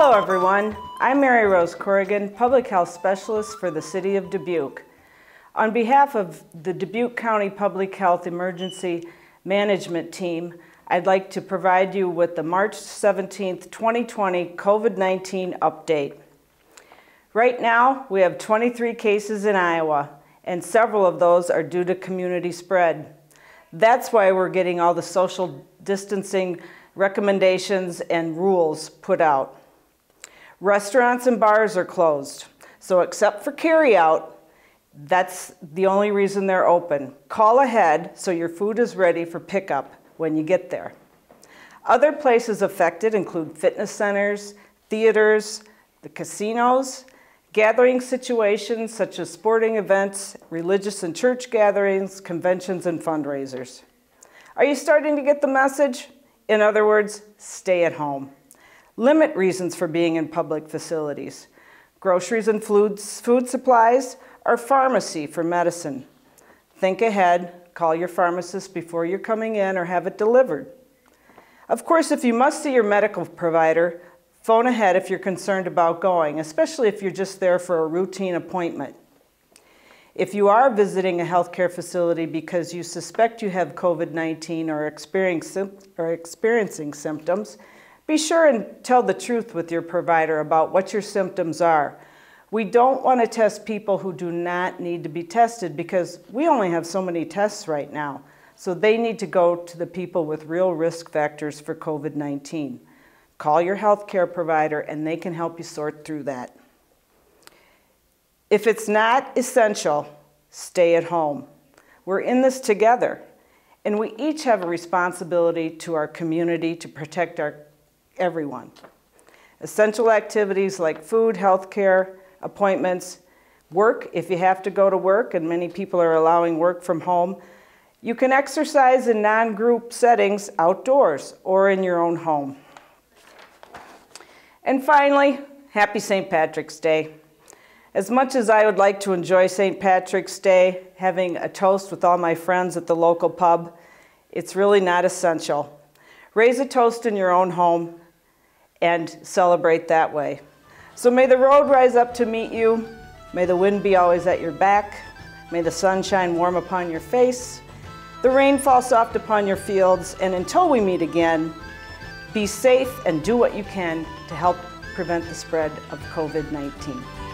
Hello everyone, I'm Mary Rose Corrigan, Public Health Specialist for the City of Dubuque. On behalf of the Dubuque County Public Health Emergency Management Team, I'd like to provide you with the March 17, 2020 COVID-19 update. Right now, we have 23 cases in Iowa, and several of those are due to community spread. That's why we're getting all the social distancing recommendations and rules put out. Restaurants and bars are closed, so except for carryout, that's the only reason they're open. Call ahead so your food is ready for pickup when you get there. Other places affected include fitness centers, theaters, the casinos, gathering situations such as sporting events, religious and church gatherings, conventions, and fundraisers. Are you starting to get the message? In other words, stay at home. Limit reasons for being in public facilities. Groceries and food, food supplies, or pharmacy for medicine. Think ahead, call your pharmacist before you're coming in or have it delivered. Of course, if you must see your medical provider, phone ahead if you're concerned about going, especially if you're just there for a routine appointment. If you are visiting a healthcare facility because you suspect you have COVID-19 or, or experiencing symptoms, be sure and tell the truth with your provider about what your symptoms are we don't want to test people who do not need to be tested because we only have so many tests right now. So they need to go to the people with real risk factors for COVID-19. Call your healthcare provider and they can help you sort through that. If it's not essential, stay at home. We're in this together and we each have a responsibility to our community to protect our, everyone. Essential activities like food, healthcare, appointments, work if you have to go to work, and many people are allowing work from home. You can exercise in non-group settings outdoors or in your own home. And finally, happy St. Patrick's Day. As much as I would like to enjoy St. Patrick's Day, having a toast with all my friends at the local pub, it's really not essential. Raise a toast in your own home and celebrate that way. So may the road rise up to meet you. May the wind be always at your back. May the sun shine warm upon your face. The rain fall soft upon your fields. And until we meet again, be safe and do what you can to help prevent the spread of COVID-19.